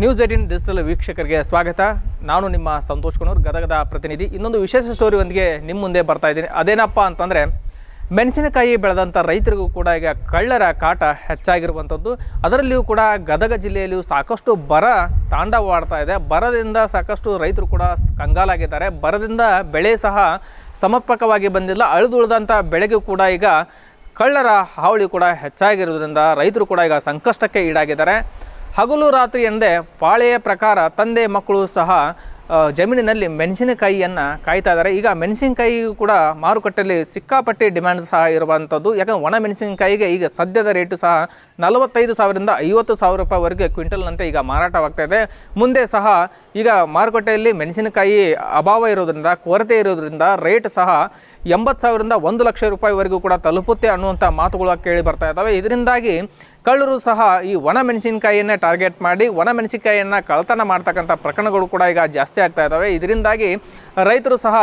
News eighteen digital ವೀಕ್ಷಕರಿಗೆ ಸ್ವಾಗತ. ನಾನು ನಿಮ್ಮ ಸಂತೋಷ್ ಕುನೂರ್, ಗದಗದ ಪ್ರತಿನಿಧಿ. ಇನ್ನೊಂದು ವಿಶೇಷ ಸ್ಟೋರಿಯೊಂದಿಗೆ ನಿಮ್ಮ ಮುಂದೆ ಬರ್ತಾ ಇದ್ದೀನಿ. ಅದೇನಪ್ಪ ಅಂತಂದರೆ, ಮೆಣಸಿನಕಾಯಿ ಬೆಳೆದಂಥ ರೈತರಿಗೂ ಕೂಡ ಈಗ ಕಳ್ಳರ ಕಾಟ ಹೆಚ್ಚಾಗಿರುವಂಥದ್ದು. ಅದರಲ್ಲಿಯೂ ಕೂಡ ಗದಗ ಜಿಲ್ಲೆಯಲ್ಲಿಯೂ ಸಾಕಷ್ಟು ಬರ ತಾಂಡವಾಡ್ತಾ ಇದೆ. ಬರದಿಂದ ಸಾಕಷ್ಟು ರೈತರು ಕೂಡ ಕಂಗಾಲಾಗಿದ್ದಾರೆ. ಬರದಿಂದ ಬೆಳೆ ಸಹ ಸಮರ್ಪಕವಾಗಿ ಬಂದಿಲ್ಲ. ಅಳಿದುಳಿದಂಥ ಬೆಳೆಗೂ ಕೂಡ ಈಗ ಕಳ್ಳರ ಹಾವಳಿ ಕೂಡ ಹೆಚ್ಚಾಗಿರುವುದರಿಂದ ರೈತರು ಕೂಡ ಈಗ ಸಂಕಷ್ಟಕ್ಕೆ ಈಡಾಗಿದ್ದಾರೆ. ಹಗಲು ರಾತ್ರಿ ಎಂದೇ ಪಾಳೆಯ ಪ್ರಕಾರ ತಂದೆ ಮಕ್ಕಳು ಸಹ ಜಮೀನಿನಲ್ಲಿ ಮೆಣಸಿನಕಾಯಿಯನ್ನು ಕಾಯ್ತಾ ಇದ್ದಾರೆ. ಈಗ ಮೆಣಸಿನಕಾಯಿ ಕೂಡ ಮಾರುಕಟ್ಟೆಯಲ್ಲಿ ಸಿಕ್ಕಾಪಟ್ಟೆ ಡಿಮ್ಯಾಂಡ್ ಸಹ ಇರುವಂಥದ್ದು ಯಾಕಂದರೆ ಒಣ ಮೆಣಸಿನಕಾಯಿಗೆ ಈಗ ಸದ್ಯದ ರೇಟು ಸಹ ನಲವತ್ತೈದು ಸಾವಿರದಿಂದ ಐವತ್ತು ಸಾವಿರ ರೂಪಾಯಿವರೆಗೆ ಕ್ವಿಂಟಲ್ನಂತೆ ಈಗ ಮಾರಾಟವಾಗ್ತಾ ಇದೆ. ಮುಂದೆ ಸಹ ಈಗ ಮಾರುಕಟ್ಟೆಯಲ್ಲಿ ಮೆಣಸಿನಕಾಯಿ ಅಭಾವ ಇರೋದರಿಂದ, ಕೊರತೆ ಇರೋದರಿಂದ ರೇಟ್ ಸಹ ಎಂಬತ್ತು ಸಾವಿರದಿಂದ ಒಂದು ಲಕ್ಷ ರೂಪಾಯಿವರೆಗೂ ಕೂಡ ತಲುಪುತ್ತೆ ಅನ್ನುವಂಥ ಮಾತುಗಳು ಕೇಳಿ ಬರ್ತಾ ಇದ್ದಾವೆ. ಇದರಿಂದಾಗಿ ಕಳ್ಳರು ಸಹ ಈ ಒಣ ಮೆಣಸಿನಕಾಯಿಯನ್ನೇ ಟಾರ್ಗೆಟ್ ಮಾಡಿ ಒಣ ಮೆಣಸಿನಕಾಯಿಯನ್ನು ಕಳ್ತನ ಮಾಡ್ತಕ್ಕಂಥ ಪ್ರಕರಣಗಳು ಕೂಡ ಈಗ ಜಾಸ್ತಿ ಆಗ್ತಾ ಇದ್ದಾವೆ ಇದರಿಂದಾಗಿ ರೈತರು ಸಹ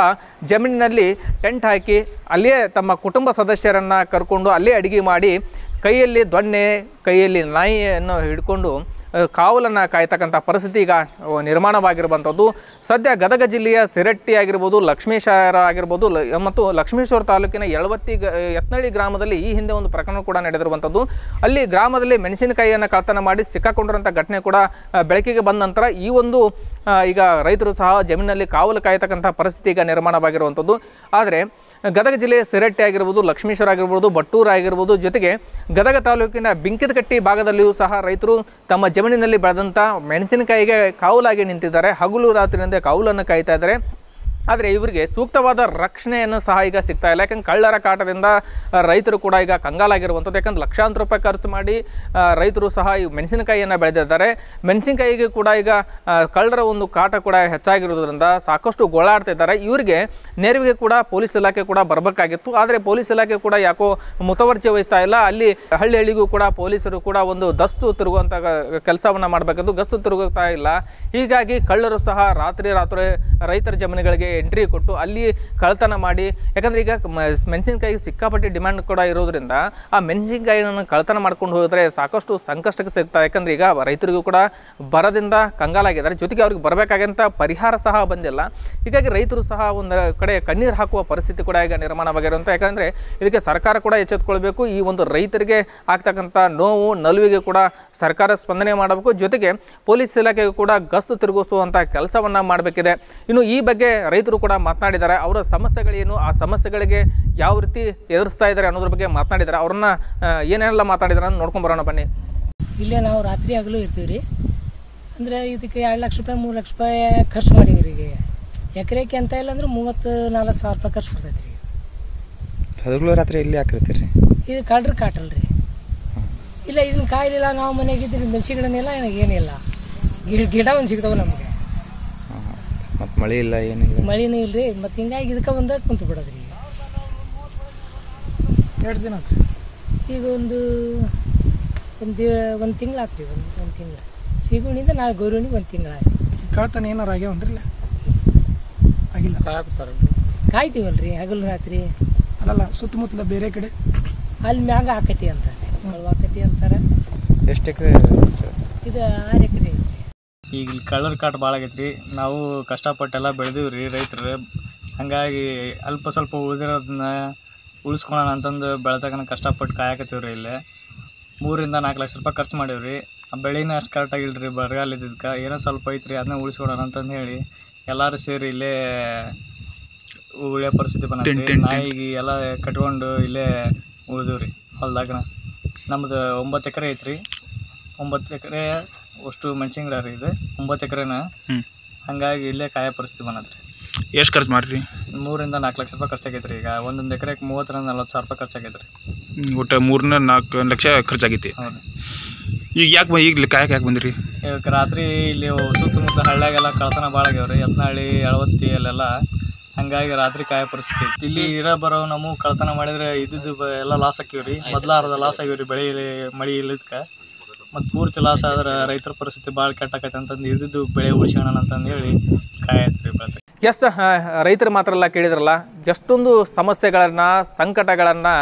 ಜಮೀನಿನಲ್ಲಿ ಟೆಂಟ್ ಹಾಕಿ ಅಲ್ಲಿಯೇ ತಮ್ಮ ಕುಟುಂಬ ಸದಸ್ಯರನ್ನು ಕರ್ಕೊಂಡು ಅಲ್ಲೇ ಅಡುಗೆ ಮಾಡಿ ಕೈಯಲ್ಲಿ ದೊಣ್ಣೆ, ಕೈಯಲ್ಲಿ ನಾಯಿಯನ್ನು ಹಿಡ್ಕೊಂಡು ಕಾವಲನ್ನು ಕಾಯ್ತಕ್ಕಂಥ ಪರಿಸ್ಥಿತಿ ಈಗ ನಿರ್ಮಾಣವಾಗಿರುವಂಥದ್ದು. ಸದ್ಯ ಗದಗ ಜಿಲ್ಲೆಯ ಸಿರಟ್ಟಿ ಆಗಿರ್ಬೋದು ಲಕ್ಷ್ಮೀಶಾರ ಆಗಿರ್ಬೋದು ಮತ್ತು ಲಕ್ಷ್ಮೇಶ್ವರ ತಾಲೂಕಿನ ಯಳವತ್ತಿ ಯತ್ನಳ್ಳಿ ಗ್ರಾಮದಲ್ಲಿ ಈ ಹಿಂದೆ ಒಂದು ಪ್ರಕರಣ ಕೂಡ ನಡೆದಿರುವಂಥದ್ದು. ಅಲ್ಲಿ ಗ್ರಾಮದಲ್ಲಿ ಮೆಣಸಿನಕಾಯಿಯನ್ನು ಕಳ್ತನ ಮಾಡಿ ಸಿಕ್ಕಾಕೊಂಡಿರುವಂಥ ಘಟನೆ ಕೂಡ ಬೆಳಕಿಗೆ ಬಂದ ನಂತರ ಈ ಒಂದು ಈಗ ರೈತರು ಸಹ ಜಮೀನಲ್ಲಿ ಕಾವಲು ಕಾಯ್ತಕ್ಕಂಥ ಪರಿಸ್ಥಿತಿ ಈಗ ನಿರ್ಮಾಣವಾಗಿರುವಂಥದ್ದು. ಆದರೆ ಗದಗ ಜಿಲ್ಲೆಯ ಸಿರಟ್ಟಿ ಆಗಿರ್ಬೋದು, ಲಕ್ಷ್ಮೀಶ್ವರ ಆಗಿರ್ಬೋದು, ಬಟ್ಟೂರು ಆಗಿರ್ಬೋದು ಜೊತೆಗೆ ಗದಗ ತಾಲೂಕಿನ ಬಿಂಕಿದಕಟ್ಟಿ ಭಾಗದಲ್ಲಿಯೂ ಸಹ ರೈತರು ತಮ್ಮ ಜಮೀನಿನಲ್ಲಿ ಬೆಳೆದಂಥ ಮೆಣಸಿನಕಾಯಿಗೆ ಕಾವಲಾಗಿ ನಿಂತಿದ್ದಾರೆ. ಹಗಲು ರಾತ್ರಿಯಿಂದ ಕಾವಲನ್ನು ಕಾಯ್ತಾ ಇದ್ದಾರೆ. ಆದರೆ ಇವರಿಗೆ ಸೂಕ್ತವಾದ ರಕ್ಷಣೆಯನ್ನು ಸಹ ಈಗ ಸಿಗ್ತಾ ಇಲ್ಲ. ಯಾಕಂದ್ರೆ ಕಳ್ಳರ ಕಾಟದಿಂದ ರೈತರು ಕೂಡ ಈಗ ಕಂಗಾಲಾಗಿರುವಂಥದ್ದು. ಯಾಕಂದ್ರೆ ಲಕ್ಷಾಂತರ ರೂಪಾಯಿ ಖರ್ಚು ಮಾಡಿ ರೈತರು ಸಹ ಈ ಮೆಣಸಿನಕಾಯಿಯನ್ನು ಬೆಳೆದಿದ್ದಾರೆ. ಮೆಣಸಿನಕಾಯಿಗೆ ಕೂಡ ಈಗ ಕಳ್ಳರ ಒಂದು ಕಾಟ ಕೂಡ ಹೆಚ್ಚಾಗಿರೋದ್ರಿಂದ ಸಾಕಷ್ಟು ಗೋಳಾಡ್ತಿದ್ದಾರೆ ಇವರಿಗೆ ನೆರವಿಗೆ ಕೂಡ ಪೊಲೀಸ್ ಇಲಾಖೆ ಕೂಡ ಬರಬೇಕಾಗಿತ್ತು. ಆದರೆ ಪೊಲೀಸ್ ಇಲಾಖೆ ಕೂಡ ಯಾಕೋ ಮುತವರ್ಜಿ ವಹಿಸ್ತಾ ಇಲ್ಲ. ಅಲ್ಲಿ ಹಳ್ಳಿ ಹಳ್ಳಿಗೂ ಕೂಡ ಪೊಲೀಸರು ಕೂಡ ಒಂದು ದಸ್ತು ತಿರುಗುವಂಥ ಕೆಲಸವನ್ನು ಮಾಡಬೇಕಂದು ಗಸ್ತು ತಿರುಗುತ್ತಾ ಇಲ್ಲ. ಹೀಗಾಗಿ ಕಳ್ಳರು ಸಹ ರಾತ್ರಿ ರಾತ್ರಿ ರೈತರ ಜಮೀನುಗಳಿಗೆ ಎಂಟ್ರಿ ಕೊಟ್ಟು ಅಲ್ಲಿ ಕಳ್ತನ ಮಾಡಿ, ಯಾಕಂದ್ರೆ ಈಗ ಮೆಣಸಿನಕಾಯಿ ಮೆಣಸಿನಕಾಯಿಗೆ ಸಿಕ್ಕಾಪಟ್ಟೆ ಡಿಮ್ಯಾಂಡ್ ಕೂಡ ಇರೋದ್ರಿಂದ ಆ ಮೆಣಸಿನಕಾಯಿಯನ್ನು ಕಳ್ತನ ಮಾಡ್ಕೊಂಡು ಹೋದರೆ ಸಾಕಷ್ಟು ಸಂಕಷ್ಟಕ್ಕೆ ಸಿಗ್ತಾ, ಯಾಕಂದ್ರೆ ಈಗ ರೈತರಿಗೂ ಕೂಡ ಬರದಿಂದ ಕಂಗಾಲಾಗಿದ್ದಾರೆ ಜೊತೆಗೆ ಅವ್ರಿಗೆ ಬರಬೇಕಾಗಿಂತ ಪರಿಹಾರ ಸಹ ಬಂದಿಲ್ಲ. ಹೀಗಾಗಿ ರೈತರು ಸಹ ಒಂದು ಕಡೆ ಕಣ್ಣೀರು ಹಾಕುವ ಪರಿಸ್ಥಿತಿ ಕೂಡ ಈಗ ನಿರ್ಮಾಣವಾಗಿರುವಂಥ, ಯಾಕಂದರೆ ಇದಕ್ಕೆ ಸರ್ಕಾರ ಕೂಡ ಎಚ್ಚೆತ್ಕೊಳ್ಬೇಕು. ಈ ಒಂದು ರೈತರಿಗೆ ಆಗ್ತಕ್ಕಂಥ ನೋವು, ನಲುವಿಗೆ ಕೂಡ ಸರ್ಕಾರ ಸ್ಪಂದನೆ ಮಾಡಬೇಕು. ಜೊತೆಗೆ ಪೊಲೀಸ್ ಇಲಾಖೆಗೂ ಕೂಡ ಗಸ್ತು ತಿರುಗಿಸುವಂಥ ಕೆಲಸವನ್ನು ಮಾಡಬೇಕಿದೆ. ಇನ್ನು ಈ ಬಗ್ಗೆ ರೈತರು ಕೂಡ ಮಾತನಾಡಿದ್ದಾರೆ. ಅವರ ಸಮಸ್ಯೆಗಳೇನು ಆ ಸಮಸ್ಯೆಗಳಿಗೆ ಯಾವ ರೀತಿ ಎದುರಿಸ್ತಾ ಇದ್ದಾರೆ ಅನ್ನೋದ್ರ ಬಗ್ಗೆ ಮಾತನಾಡಿದ್ದಾರೆ. ಅವ್ರನ್ನ ಏನೇನೆಲ್ಲ ಮಾತಾಡಿದಾರೆ ಅಂತ ನೋಡ್ಕೊಂಡ್ ಬರೋಣ ಬನ್ನಿ. ಇಲ್ಲೇ ನಾವು ರಾತ್ರಿ ಆಗಲೂ ಇರ್ತೀವಿ ರೀ ಅಂದರೆ ಇದಕ್ಕೆ ಎರಡು ಲಕ್ಷ ರೂಪಾಯಿ ಮೂರು ಲಕ್ಷ ರೂಪಾಯಿ ಖರ್ಚು ಮಾಡೀವಿ ರೀ ಈಗ. ಎಕರೆಗೆ ಅಂತ ಇಲ್ಲ ಅಂದ್ರೆ ಮೂವತ್ತು ನಾಲ್ಕು ಸಾವಿರ ರೂಪಾಯಿ ಖರ್ಚು ಬರ್ತೈತೆ ರೀ ಹಗಲು ರಾತ್ರಿ ಇಲ್ಲಿ ಹಾಕಿರ್ತೀರಿ? ಇದು ಕಳ್ರ ಕಾಟಲ್ ರೀ ಇಲ್ಲ ಇದನ್ನ ಕಾಯಿಲಿಲ್ಲ ನಾವು ಮನೆಗೆ ಇದ್ರೆ ಮೆಣಸಿ ಗಿಡನೆಲ್ಲ ಏನಿಲ್ಲ. ಗಿಡ ಗಿಡ ಒಂದು ಸಿಗ್ತಾವೆ ನಮಗೆ. ಮತ್ತು ಮಳೆ ಇಲ್ಲ ಏನಿಲ್ಲ. ಮಳಿನೂ ಇಲ್ರಿ. ಮತ್ತು ಹಿಂಗಾಗಿ ಇದಕ್ಕೆ ಒಂದು ಕುಂತು ಬಿಡೋದು ರೀ ಎರಡು ದಿನ ಈಗ ಒಂದು ಒಂದು ಒಂದು ತಿಂಗಳು ಆತ್ರಿ ಒಂದು ಒಂದು ತಿಂಗಳು. ಸಿಗುಣಿಂದ ನಾಳೆ ಗೌರಿಣಿಗೆ ಒಂದು ತಿಂಗಳು ಆಯ್ತು. ಕಳ್ತನ ಏನಾರ ಆಗ್ಯಾವನ್ರಿ ಇಲ್ಲ? ಆಗಿಲ್ಲ. ಕಾಯ್ತೀವಲ್ರಿ ಹಗಲು ರಾತ್ರಿ. ಅಲ್ಲಲ್ಲ ಸುತ್ತಮುತ್ತಲ ಬೇರೆ ಕಡೆ? ಅಲ್ಲಿ ಮ್ಯಾಗ ಹಾಕತಿ ಅಂತಾರೆ. ಹಾಕತಿ ಅಂತಾರೆ. ಎಷ್ಟು ಎಕರೆ? ಇದು ಆರು ಎಕರೆ. ಈಗ ಇಲ್ಲಿ ಕಳ್ಳರ ಕಾಟ ಭಾಳ ರೀ ನಾವು ಕಷ್ಟಪಟ್ಟೆಲ್ಲ ಬೆಳೆದೀವಿ ರೀ ರೈತರು. ಹಾಗಾಗಿ ಅಲ್ಪ ಸ್ವಲ್ಪ ಉಳಿದಿರೋದನ್ನ ಉಳಿಸ್ಕೊಳ್ಳೋಣ ಅಂತಂದು ಬೆಳ್ತಕ್ಕನ ಕಷ್ಟಪಟ್ಟು ಕಾಯಕತ್ತೀವಿ ರೀ ಇಲ್ಲಿ. ಮೂರರಿಂದ ನಾಲ್ಕು ಲಕ್ಷ ರೂಪಾಯಿ ಖರ್ಚು ಮಾಡೀವಿ ರೀ ಆ ಬೆಳೆನ ಅಷ್ಟು ಕರೆಕ್ಟಾಗಿಲ್ಲ ರೀ ಬರಗಾಲ ಇದ್ದಿದ್ದಕ್ಕೆ ಏನೋ ಸ್ವಲ್ಪ ಐತ್ರಿ ಅದನ್ನ ಉಳಿಸ್ಕೊಳ್ಳೋಣ ಅಂತಂದು ಹೇಳಿ ಎಲ್ಲರೂ ಸೇರಿ ಇಲ್ಲೇ ಉಳಿಯೋ ಪರಿಸ್ಥಿತಿ ಬಂದೈತಿ ನಾಯಿಗೆ ಎಲ್ಲ ಕಟ್ಕೊಂಡು ಇಲ್ಲೇ ಉಳಿದೀವಿ ರೀ ಹೊಲ್ದಾಗ ನಮ್ದು ಒಂಬತ್ತು ಎಕರೆ ಐತ್ರಿ. ಒಂಬತ್ತು ಎಕರೆ ಅಷ್ಟು ಮೆಣಸಿನ ಗಿಡ ರೀ ಇದು. ಒಂಬತ್ತು ಎಕರೆನ. ಹಂಗಾಗಿ ಇಲ್ಲೇ ಕಾಯೋ ಪರಿಸ್ಥಿತಿ ಬಂದದ್ರಿ ಎಷ್ಟು ಖರ್ಚು ಮಾಡಿರಿ? ಮೂರಿಂದ ನಾಲ್ಕು ಲಕ್ಷ ರೂಪಾಯಿ ಖರ್ಚಾಗೈತೆ ರೀ. ಈಗ ಒಂದೊಂದು ಎಕರೆಗೆ ಮೂವತ್ತರಿಂದ ನಲ್ವತ್ತು ಸಾವಿರ ರೂಪಾಯಿ ಖರ್ಚಾಗೈತೆ ರೀ. ಒಟ್ಟು ಮೂರನೇ ನಾಲ್ಕು ಲಕ್ಷ ಖರ್ಚಾಗೈತಿ ಹೌದು ಈಗ ಯಾಕೆ ಈಗ ಕಾಯಕ್ಕೆ ಯಾಕೆ ಬಂದಿರಿ? ಇವಾಗ ರಾತ್ರಿ ಇಲ್ಲಿ ಸುತ್ತಮುತ್ತ ಹಳ್ಳ್ಯಾಗೆಲ್ಲ ಕಳ್ತನ ಭಾಳ ಆಗ್ಯಾವ ರೀ ಯತ್ನಾಳಿ ಅಳವತ್ತಿ ಅಲ್ಲೆಲ್ಲ. ಹಂಗಾಗಿ ರಾತ್ರಿ ಕಾಯೋ ಪರಿಸ್ಥಿತಿ ಐತಿ. ಇಲ್ಲಿ ಇರೋ ಬರೋ ನಮಗೂ ಕಳ್ತನ ಮಾಡಿದ್ರೆ ಇದ್ದಿದ್ದು ಬ- ಎಲ್ಲ ಲಾಸ್ ಆಕ್ಕಿವಿ ರೀ ಮೊದ್ಲ ಅರ್ಧ ಲಾಸ್ ಆಗಿವಿ ರೀ ಬೆಳೆ ಇಲ್ಲಿ- ಮಳೆ ಇಲ್ಲದಕ್ಕೆ ಮತ್ತು ಪೂರ್ತಿ ಲಾಸ್ ಆದ್ರೆ ರೈತರ ಪರಿಸ್ಥಿತಿ ಭಾಳ ಕೆಟ್ಟಾಕೈತೆ ಅಂತಂದು ಇದ್ದಿದ್ದು ಬೆಳೆ ಉಳಿಸೋಣ ಅಂತಂದು ಹೇಳಿ ಕಾಯತ್ರಿ ಎಷ್ಟು ಎಸ್ ರೈತರು ಮಾತ್ರ ಎಲ್ಲ ಕೇಳಿದ್ರಲ್ಲ, ಎಷ್ಟೊಂದು ಸಮಸ್ಯೆಗಳನ್ನು, ಸಂಕಟಗಳನ್ನು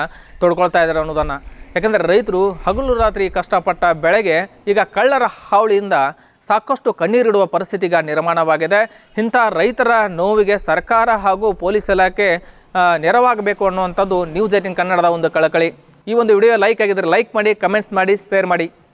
ತೊಡ್ಕೊಳ್ತಾ ಇದ್ದಾರೆ ಅನ್ನೋದನ್ನು. ಯಾಕಂದರೆ ರೈತರು ಹಗಲು ರಾತ್ರಿ ಕಷ್ಟಪಟ್ಟ ಬೆಳೆಗೆ ಈಗ ಕಳ್ಳರ ಹಾವಳಿಯಿಂದ ಸಾಕಷ್ಟು ಕಣ್ಣೀರಿಡುವ ಪರಿಸ್ಥಿತಿಗ ನಿರ್ಮಾಣವಾಗಿದೆ. ಇಂಥ ರೈತರ ನೋವಿಗೆ ಸರ್ಕಾರ ಹಾಗೂ ಪೊಲೀಸ್ ಇಲಾಖೆ ನೆರವಾಗಬೇಕು ಅನ್ನುವಂಥದ್ದು ನ್ಯೂಸ್ ಏಟಿನ್ ಕನ್ನಡದ ಒಂದು ಕಳಕಳಿ. ಈ ಒಂದು ವಿಡಿಯೋ ಲೈಕ್ ಆಗಿದ್ರೆ ಲೈಕ್ ಮಾಡಿ, ಕಮೆಂಟ್ಸ್ ಮಾಡಿ, ಶೇರ್ ಮಾಡಿ.